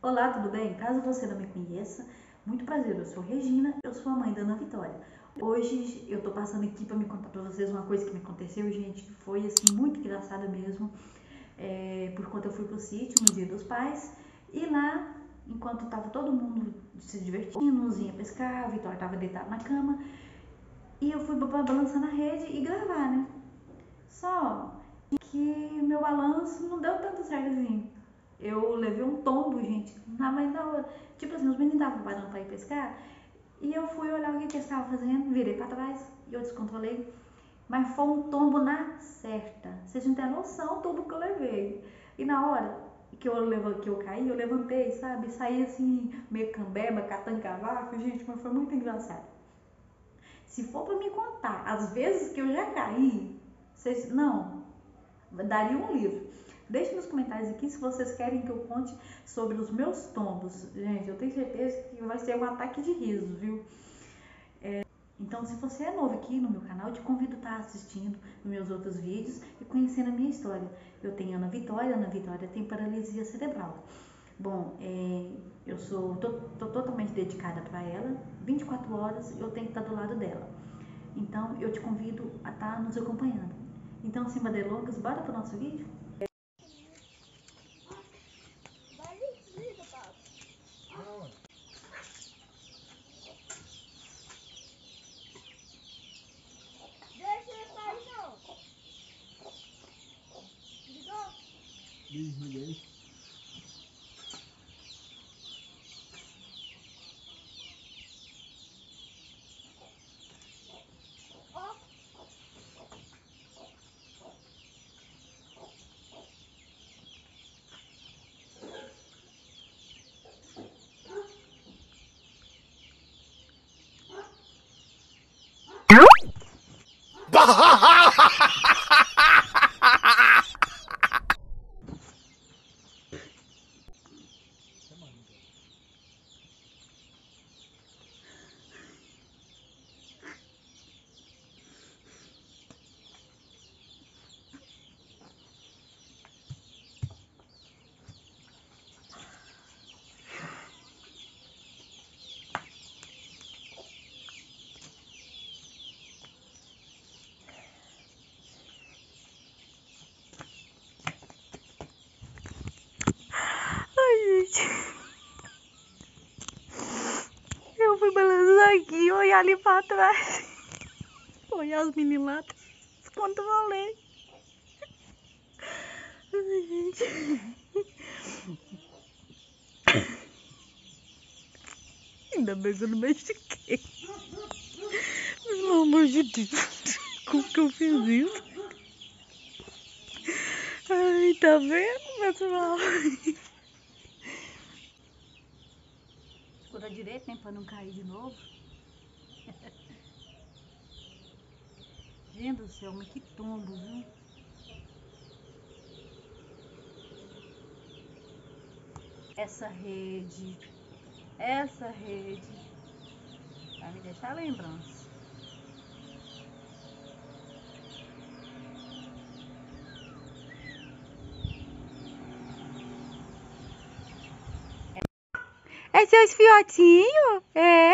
Olá, tudo bem? Caso você não me conheça, muito prazer, eu sou Regina, eu sou a mãe da Ana Vitória. Hoje eu tô passando aqui para me contar para vocês uma coisa que me aconteceu, gente, que foi assim muito engraçada mesmo. É, por conta eu fui pro sítio no dia dos pais e lá, enquanto tava todo mundo se divertindo, ia pescar, a Vitória tava deitada na cama e eu fui balançar na rede e gravar, né? Só que meu balanço não deu tanto certo assim. Eu levei um tombo, gente, na mais da hora. Tipo assim, os meninos estavam parando pra ir pescar e eu fui olhar o que, que eles estavam fazendo, virei pra trás e eu descontrolei. Mas foi um tombo na certa. Vocês não têm noção do tombo que eu levei. E na hora que eu, que eu caí, eu levantei, sabe? Saí assim, meio cambeba, catando cavaco, gente, mas foi muito engraçado. Se for pra me contar as vezes que eu já caí, vocês. Não, daria um livro. Deixe nos comentários aqui se vocês querem que eu conte sobre os meus tombos. Gente, eu tenho certeza que vai ser um ataque de riso, viu? É, então, se você é novo aqui no meu canal, te convido a estar assistindo meus outros vídeos e conhecendo a minha história. Eu tenho Ana Vitória, Ana Vitória tem paralisia cerebral. Bom, é, eu sou tô, tô totalmente dedicada para ela, 24 horas eu tenho que estar do lado dela. Então, eu te convido a estar nos acompanhando. Então, sem delongas, bora para o nosso vídeo? ha ha ha! Ali pra trás. Olhar meninos lá, descontrolei. Ai, gente. Ainda bem que eu não machuquei. Pelo amor de Deus. Como que eu fiz isso? Ai, tá vendo, pessoal? Escuta direito, né? Pra não cair de novo. Gente do céu, mas que tombo, viu? Essa rede, essa rede, vai me deixar lembrança. É seus fiotinhos? É?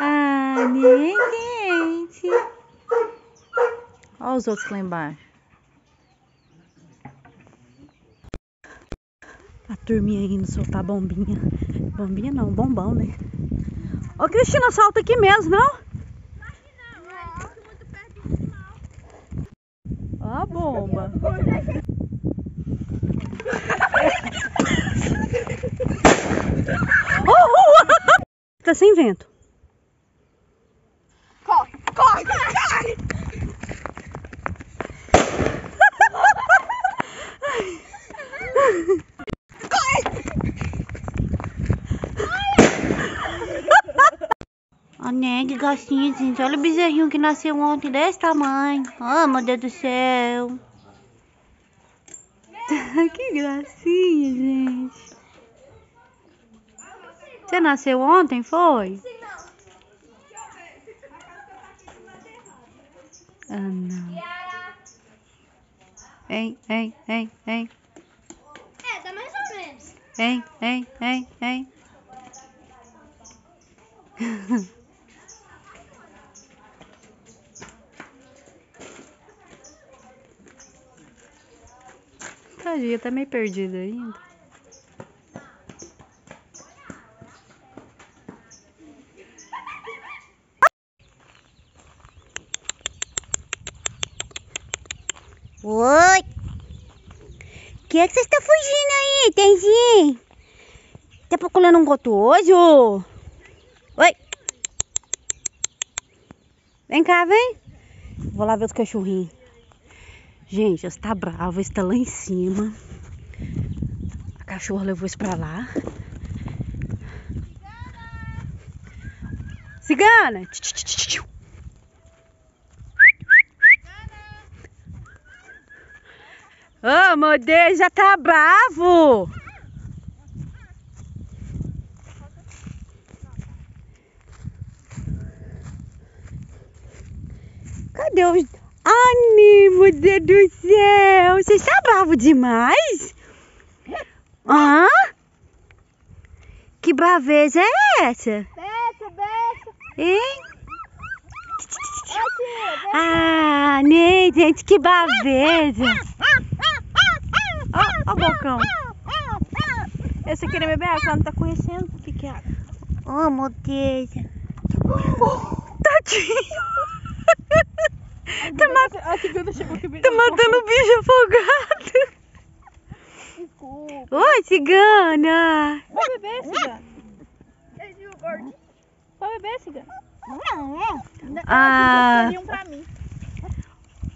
Ah, nem gente. Olha os outros lá embaixo. A turminha indo soltar bombinha. Bombinha não, bombão, né? Ô Cristina, solta aqui mesmo, não? Ó a bomba. Oh, Tá sem vento. Corre, corre, Ó, né, que gatinho, gente. Olha o bezerrinho que nasceu ontem desse tamanho. Oh, meu Deus do céu. que gracinha, gente. Você nasceu ontem, foi? Ah, não. Hein, hein, hein, hein. É, dá mais ou menos. Hein, hein, hein, hein. Tadinha, tá meio perdida ainda. Oi! Que é que você está fugindo aí, Tenzinho? Tá procurando um gostoso? Oi! Vem cá, vem. Vou lá ver os cachorrinhos. Gente, está brava, está lá em cima. A cachorra levou isso pra lá. Cigana! Cigana! Ô, oh, meu Deus, já tá bravo! Cadê os... Ai, meu Deus do céu! Você está bravo demais? Hã? Que braveza é essa? Beça, beça! Hein? Ah, nem, gente, que braveza! Ó, ó o bocão. Esse aqui é bebê água, ela não tá conhecendo o que, que é água. Oh, meu Deus. Tadinho. tá, mat... tá matando o bicho afogado. Desculpa. Oi, cigana. Vai beber, cigana. Vai beber, cigana. Ah. Um pra mim.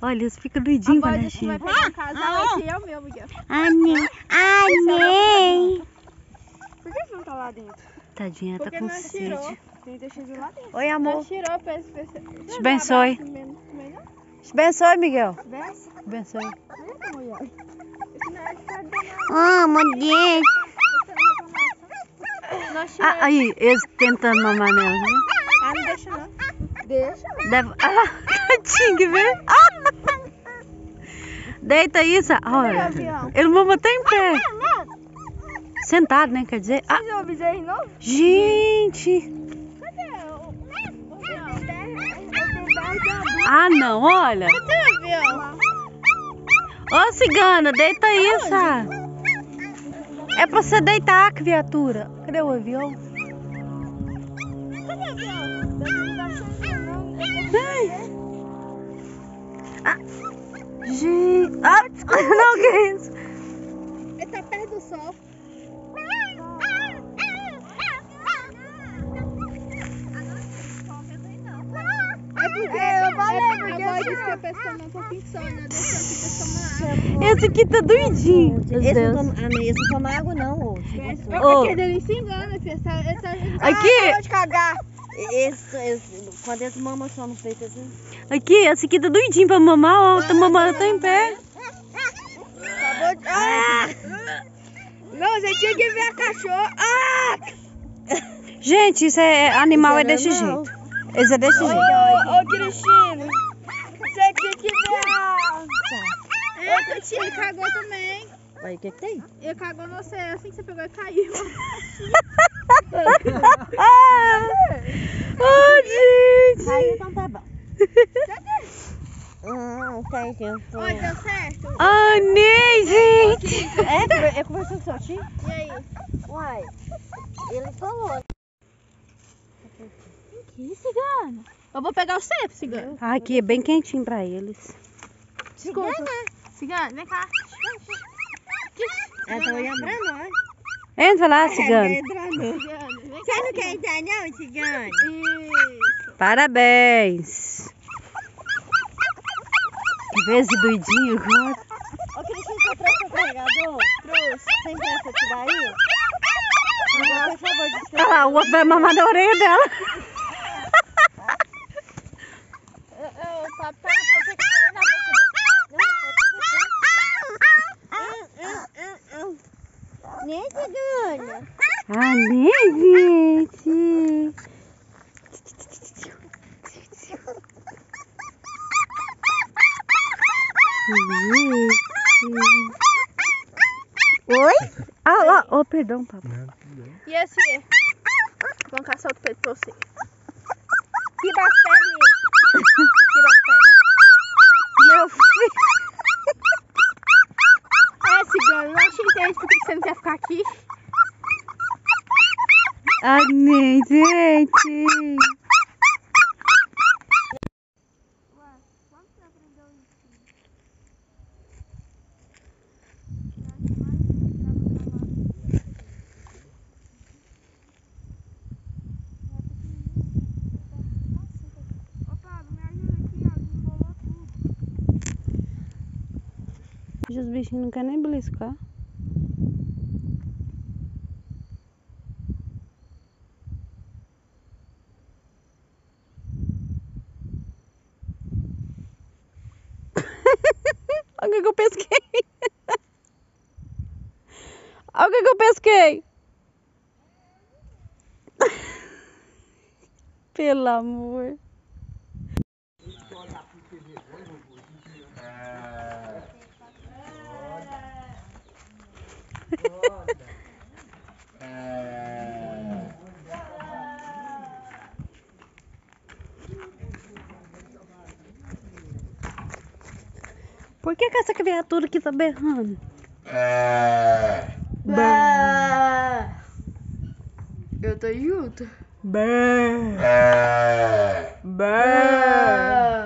Olha, eles ficam doidinhos Agora quando a gente vai pegar um casal aqui, é o meu, Miguel. Anê, anê. Por que você não tá lá dentro? Tadinha, tá Porque com nós sede. tirou. Tem deixa de lá dentro. Oi, amor. Tirou pra esse... pra esse- Te abençoe. Te abençoe, Miguel. Te abençoe. Mulher. Esse é Oh, não. Nós tiramos. Ah, aí, eles tentando mamar nela, né? Ah, não deixa não. Deixa. Deve... Ah, que vê? Ah! Deita isso. Olha, ele mama até em pé. Sentado, né? Quer dizer. Ah, gente. Ah, não, olha. Cadê o avião? Ô, cigana, deita isso. É pra você deitar, criatura. Cadê o avião? Ah, gente. Ah, não, que é isso? Ele tá perto do sol. É porque eu falei, porque a avó disse que a pessoa não um pouquinho de sol, né? Esse aqui tá doidinho. Esse Deus. não toma, ah, esse não toma água, não, ô. Ô. Aquele ali se engana, filha. Essa, essa, Aqui, de cagar. Esse, esse, quando eles mamam só no peito assim. aqui, esse aqui tá doidinho pra mamar, ó. Tá mamando até em pé. Acabou de... Ah! Não, você tinha que ver a cachorra. Ah! Gente, isso é animal, é Isso é desse jeito. Esse é desse Ô, jeito. ô, Cristino. Você tinha que ver a... Eita, tia, ele cagou também. Aí, o que que tem? Ele cagou no você, assim que você pegou e caiu. Oh, gente. Aí, então tá bom. Hum, tá então. Oi, deu certo? Nem, gente. É, eu conversou com seu tio? E aí? Uai, ele falou. Que cigano? Eu vou pegar o você, cigano. Aqui é bem quentinho pra eles. Desculpa. Cigano, vem cá. Ela olhando pra nós. Entra lá, cigano. Cigano, vem Você cá. não quer entrar não, cigano? Parabéns. Que vez de doidinho agora. Ô, Cristina, você trouxe o carregador? Trouxe. Você empresta esse daí? Por favor, desculpa. Olha lá, o outro vai mamar na orelha dela. Eu, eu só pego pra você que tá na boca. Nem cigana. Ah, nem, gente. Oi? Ah lá, oh, perdão, papai. E esse? Vou caçar outro peito pra você. Perninhas. Riba as pernas. Meu filho. É, cigano, eu acho entende por que que você não quer ficar aqui. Ai, gente. Ô, Pablo, me ajuda aqui, ó. Embolou tudo. Os bichinhos não querem nem beliscar. Olha o que eu pesquei. Olha o que eu pesquei. Pelo amor. Por que, que essa criatura aqui tá berrando? Eu tô junto. Bé. Bé.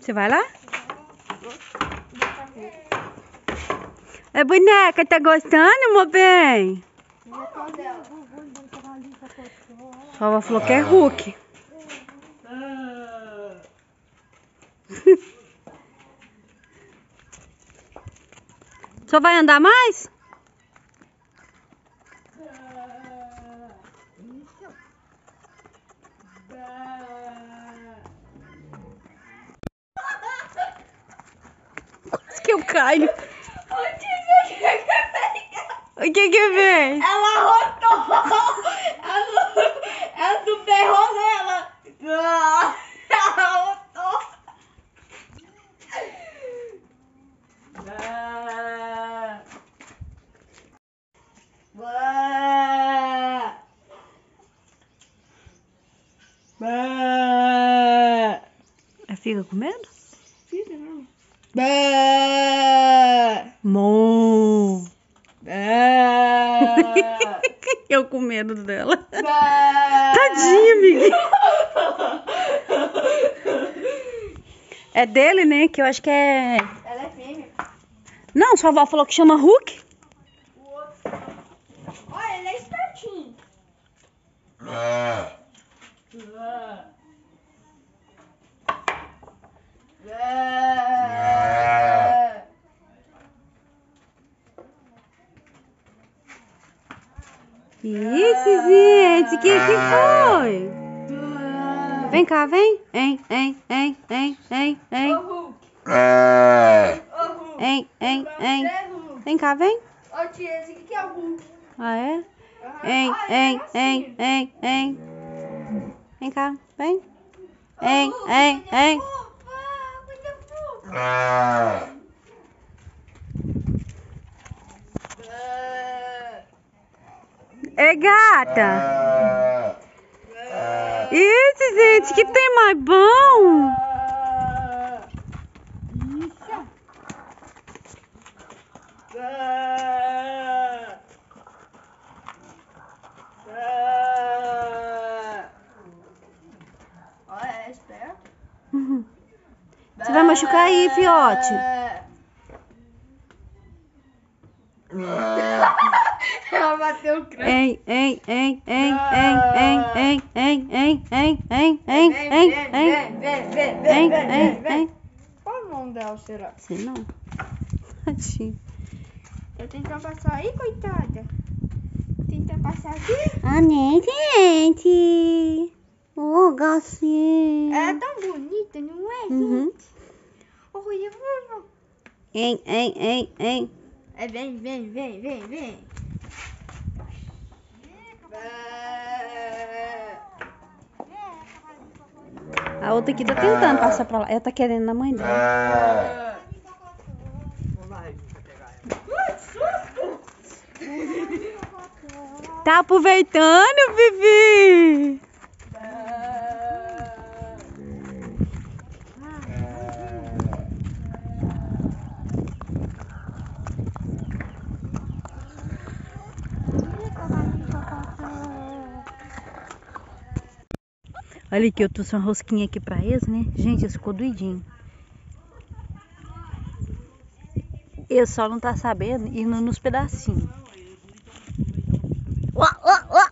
Você vai lá? É boneca, tá gostando, meu bem? Só falou que é Hulk. Só vai andar mais? Quase que eu caio. O que que vem? Ela rotou! Ela, ela tu ferrou nela! Ela rotou! Ah. Ah. Ah. Fica com medo? Fica não. Mo. Dela. Tadinha, amiguinha. É dele, né? Que eu acho que é. Ela é fêmea. Não, sua avó falou que chama Hulk. O outro. Olha, ele é espertinho. Isso, gente. Que que foi? Vem cá, vem. Hein, hein, hein, hein, hein, hein. Ô, Hulk. Hein, hein, hein. Vem cá, vem. Ô, tia, esse aqui que é o Hulk. Ah, é? Hein, Ah, hein, hein, hein, hein. Vem cá, vem. Hein, hein, hein. É gata. Isso, gente, que tem mais bom. Olha, é esperto. Você vai machucar aí, fiote. Ela bateu o crânio. Hein, hein, Vem, hein, vem, hein, vem, vem, vem, hein, vem, vem, hein, vem, vem. hein. Qual o nome dela, será? Sei não. Tadinho. Eu tentando passar aí, coitada. Tentando passar aqui. Ah, né, gente? Ô, gacinho. Ela é tão bonita, não é? Uhum. Olha, vovó. Hein, hein, hein, hein. É, vem, vem, vem, vem, vem. A outra aqui tá tentando passar pra lá. Ela tá querendo na mãe dela. Tá aproveitando, Vivi? Olha aqui, eu trouxe uma rosquinha aqui pra eles, né? Gente, eles ficou doidinho. Ele só não tá sabendo ir no- nos pedacinhos. Ó, ó, ó.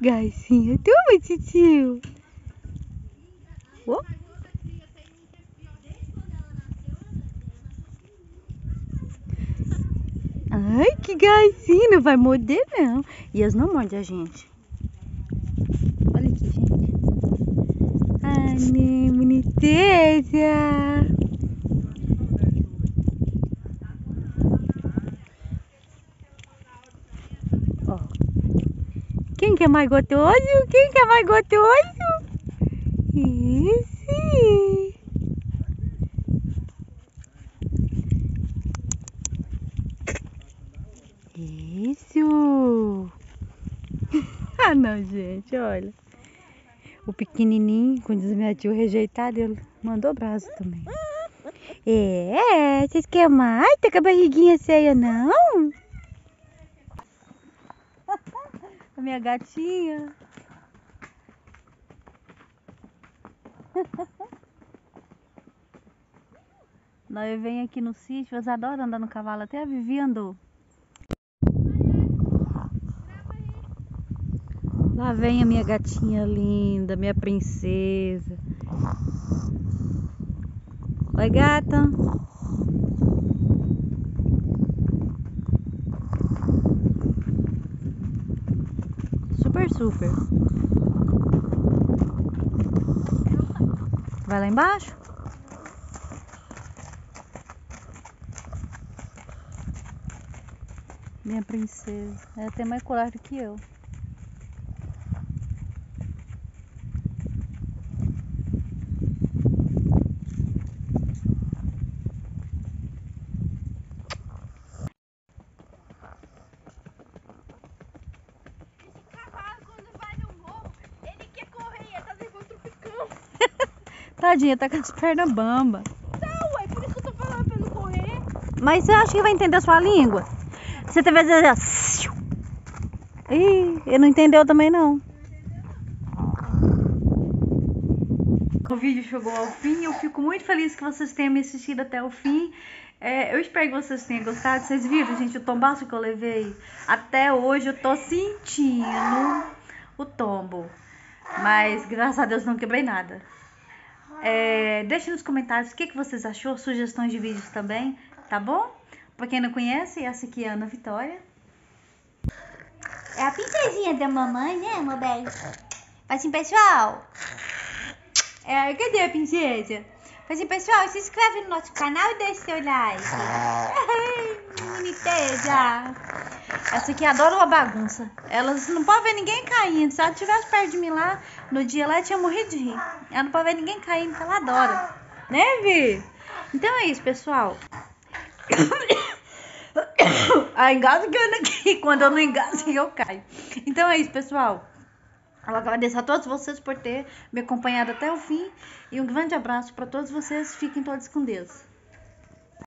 Garcinha, toma, tio. Ó. Que gracinha, não vai morder não. E eles não mordem a gente. Olha aqui, gente. Ai, né, boniteza. Ó. Quem que é mais gostoso? Quem que é mais gostoso? Esse. Isso! ah, gente, olha. O pequenininho, quando diz minha tia rejeitado, ele mandou braço também. É, vocês querem mais? Tá com a barriguinha cheia, não? a minha gatinha. Nós vem aqui no sítio, eles adoram andar no cavalo, até a Vivi andou. Lá vem a minha gatinha linda, minha princesa. Oi, gata. Super, super. Vai lá embaixo? Minha princesa. Ela tem mais coragem que eu. Cavalo, quando vai no morro, ele quer correr, ele tá levando tropicão. Tadinha, tá com as pernas bamba. Não, ué, por isso que eu tô falando pra não correr. Mas você acha que vai entender a sua língua? Você teve dizer assim. Ih, ele não entendeu também não. O vídeo chegou ao fim. Eu fico muito feliz que vocês tenham me assistido até o fim. É, eu espero que vocês tenham gostado. Vocês viram, gente, o tombaço que eu levei? Até hoje eu tô sentindo o tombo. Mas graças a Deus não quebrei nada. É, deixe nos comentários o que, que vocês achou, sugestões de vídeos também, tá bom? Pra quem não conhece, essa aqui é a Ana Vitória. É a princesinha da mamãe, né, meu bem? Faz assim, pessoal. É, cadê a princesa? Faz assim, pessoal, se inscreve no nosso canal e deixa seu like. Ai, boniteza. Essa aqui adora uma bagunça. Elas não podem ver ninguém caindo. Se ela estivesse perto de mim lá, no dia lá, eu tinha morrido de rir. Ela não pode ver ninguém caindo, porque ela adora. Né, Vi? Então é isso, pessoal. A engasgando aqui. Quando eu não engasgo, eu caio. Então é isso, pessoal. Eu agradeço a todos vocês por ter me acompanhado até o fim. E um grande abraço para todos vocês. Fiquem todos com Deus.